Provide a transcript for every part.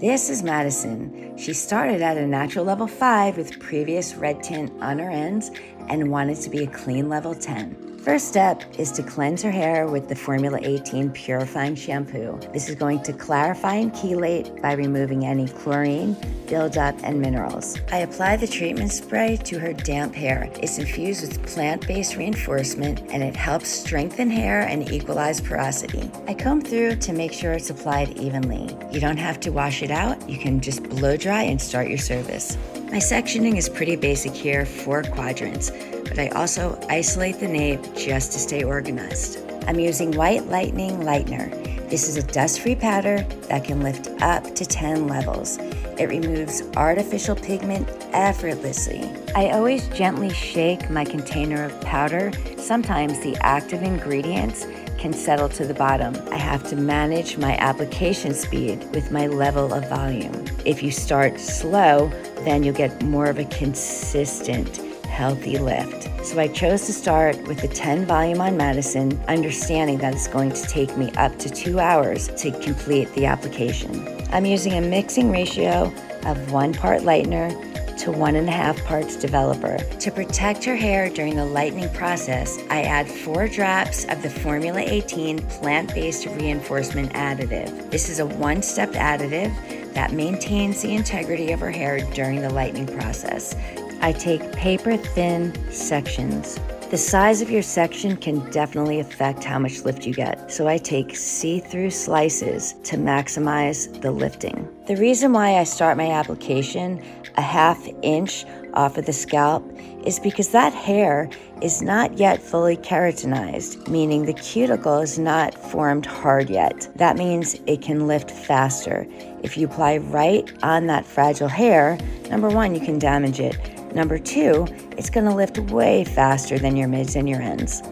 This is Madison. She started at a natural level 5 with previous red tint on her ends and wanted to be a clean level 10. First step is to cleanse her hair with the Formula 18 Purifying Shampoo. This is going to clarify and chelate by removing any chlorine, buildup, and minerals. I apply the treatment spray to her damp hair. It's infused with plant based reinforcement and it helps strengthen hair and equalize porosity. I comb through to make sure it's applied evenly. You don't have to wash it out, you can just blow dry and start your service. My sectioning is pretty basic here, four quadrants but I also isolate the nape just to stay organized. I'm using White Lightning Lightener. This is a dust-free powder that can lift up to 10 levels. It removes artificial pigment effortlessly. I always gently shake my container of powder. Sometimes the active ingredients can settle to the bottom. I have to manage my application speed with my level of volume. If you start slow, then you'll get more of a consistent healthy lift. So I chose to start with the 10 volume on Madison, understanding that it's going to take me up to two hours to complete the application. I'm using a mixing ratio of one part lightener to one and a half parts developer. To protect her hair during the lightening process, I add four drops of the Formula 18 plant based reinforcement additive. This is a one step additive that maintains the integrity of her hair during the lightening process. I take paper thin sections. The size of your section can definitely affect how much lift you get, so I take see through slices to maximize the lifting. The reason why I start my application a half inch off of the scalp is because that hair is not yet fully keratinized, meaning the cuticle is not formed hard yet. That means it can lift faster. If you apply right on that fragile hair, number one, you can damage it. Number two, it's going to lift way faster than your mids and your ends.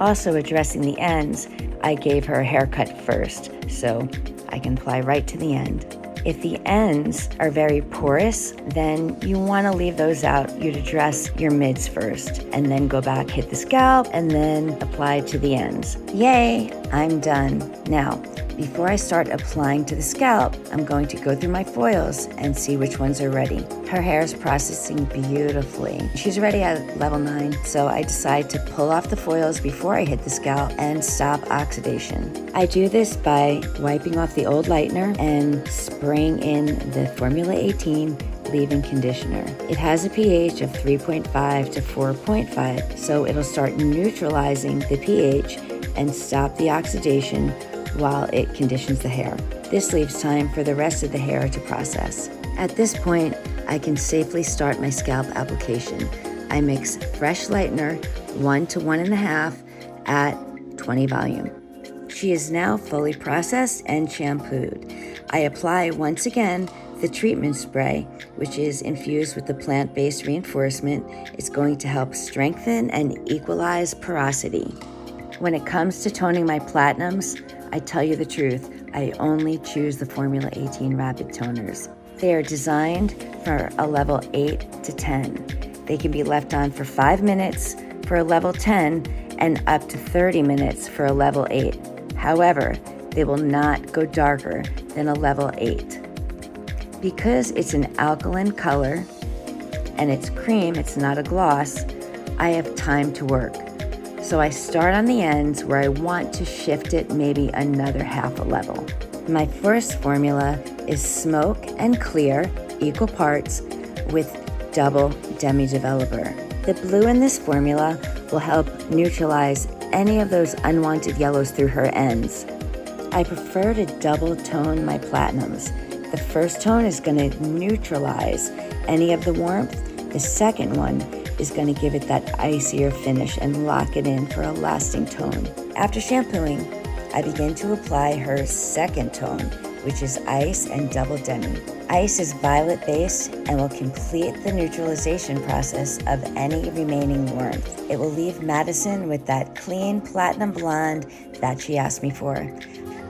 Also, addressing the ends, I gave her a haircut first, so I can fly right to the end. If the ends are very porous, then you want to leave those out. You'd address your mids first and then go back, hit the scalp, and then apply to the ends. Yay, I'm done. Now, before I start applying to the scalp, I'm going to go through my foils and see which ones are ready. Her hair is processing beautifully. She's already at level 9, so I decide to pull off the foils before I hit the scalp and stop oxidation. I do this by wiping off the old lightener and spraying in the Formula 18 leave-in conditioner. It has a pH of 3.5 to 4.5, so it'll start neutralizing the pH and stop the oxidation while it conditions the hair. This leaves time for the rest of the hair to process. At this point, I can safely start my scalp application. I mix fresh lightener, one to one and a half at 20 volume. She is now fully processed and shampooed. I apply once again the treatment spray, which is infused with the plant based reinforcement. It's going to help strengthen and equalize porosity. When it comes to toning my platinums, I tell you the truth, I only choose the Formula 18 Rapid Toners. They are designed for a level 8 to 10. They can be left on for 5 minutes for a level 10 and up to 30 minutes for a level 8. However, they will not go darker than a level 8. Because it's an alkaline color and it's cream, it's not a gloss, I have time to work. So I start on the ends where I want to shift it maybe another half a level. My first formula is smoke and clear, equal parts, with double demi developer. The blue in this formula will help neutralize any of those unwanted yellows through her ends. I prefer to double tone my platinums. The first tone is going to neutralize any of the warmth. The second one is going to give it that icier finish and lock it in for a lasting tone. After shampooing, I begin to apply her second tone, which is ice and double demi. Ice is violet based and will complete the neutralization process of any remaining warmth. It will leave Madison with that clean platinum blonde that she asked me for.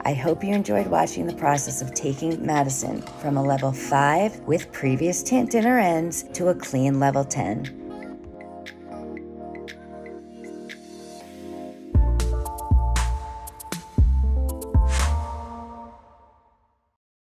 I hope you enjoyed watching the process of taking Madison from a level 5 with previous tint in her ends to a clean level 10.